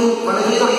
con, el miedo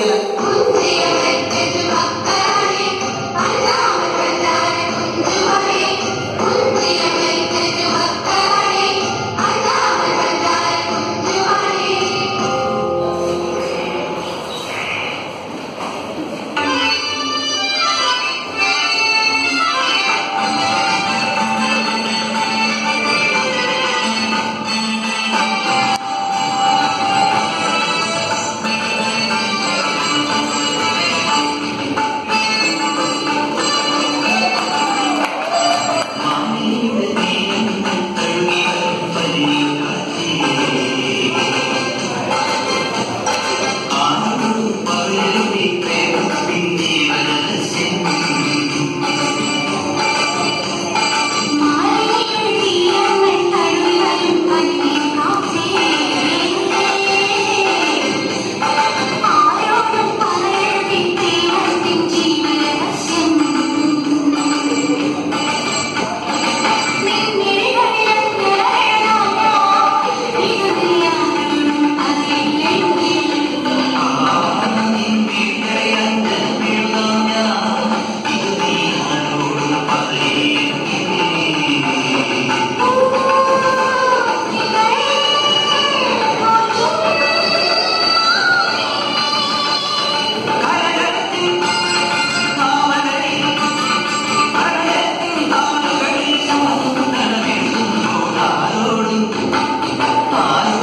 Ah.